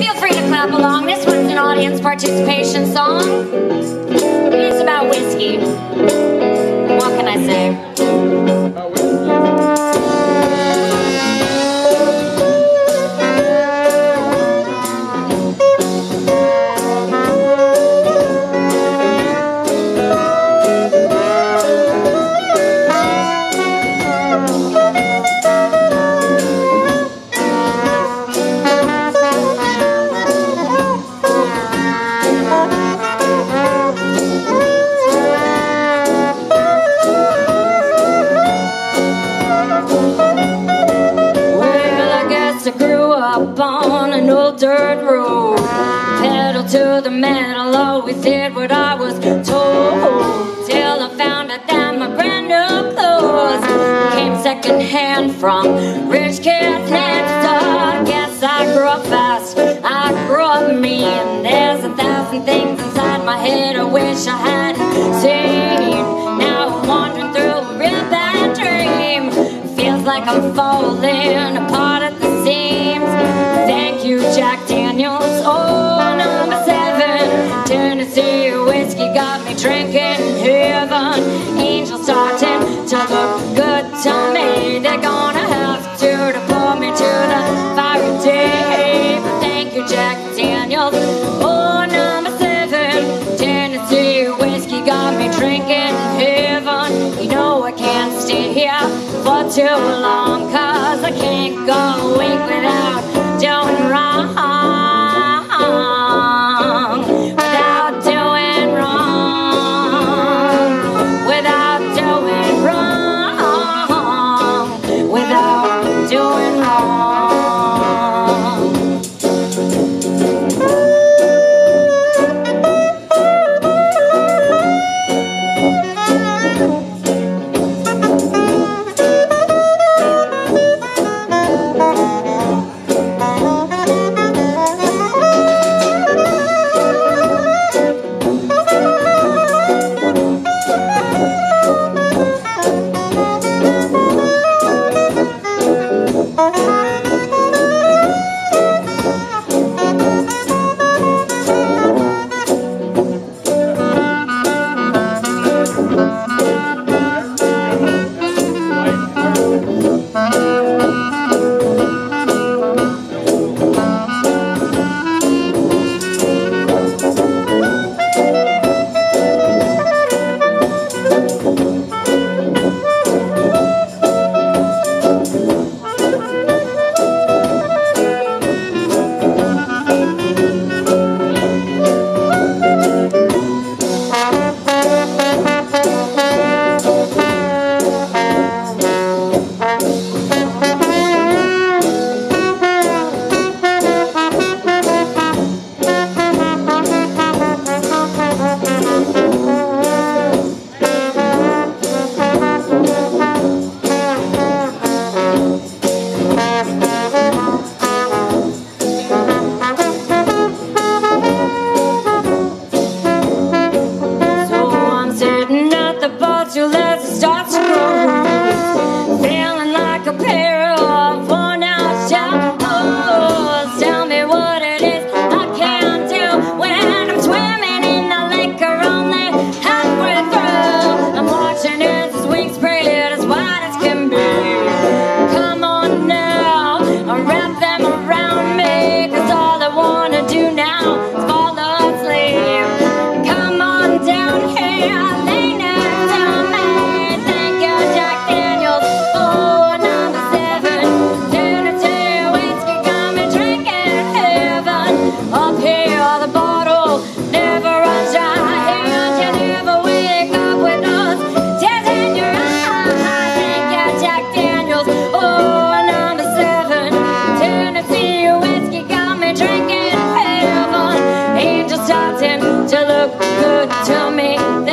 Feel free to clap along. This one's an audience participation song. It's about whiskey. What can I say? Road. Pedal to the metal, oh, always did what I was told. Till I found out that my brand new clothes came secondhand from rich kids next door. Guess I grew up fast, I grew up mean. There's a thousand things inside my head I wish I hadn't seen. Now I'm wandering through a real bad dream. Feels like I'm falling apart drinking heaven. Angels starting to look good to me. They're gonna have to, pull me to the fiery deep. Thank you, Jack Daniels. Oh, number seven. Tennessee whiskey got me drinking heaven. You know I can't stay here for too long, cause I can't go a week without at the bar good to me.